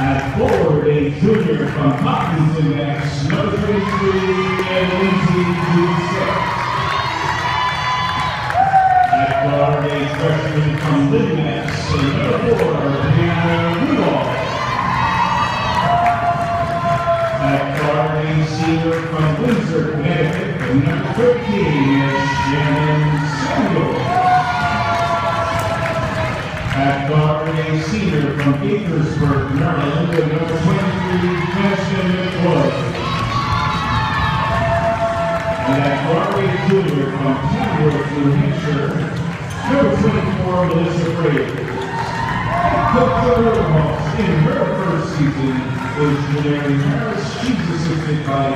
At forward, a junior from Hopkinton, Mass, number 23, and Lindsay Doucette. At guard, a freshman from Lynn, Mass, number four, Hannah Rudolph. At guard, a senior from Windsor, Connecticut, number 13 is At guard, a senior from Gaithersburg, Maryland, with number 23, Madison McCoy. And at guard, a junior from Tamworth, New Hampshire, number 24, Melissa Frazier. Coach Joe Hawks in her first season is Jenerrie Harris. She's assisted by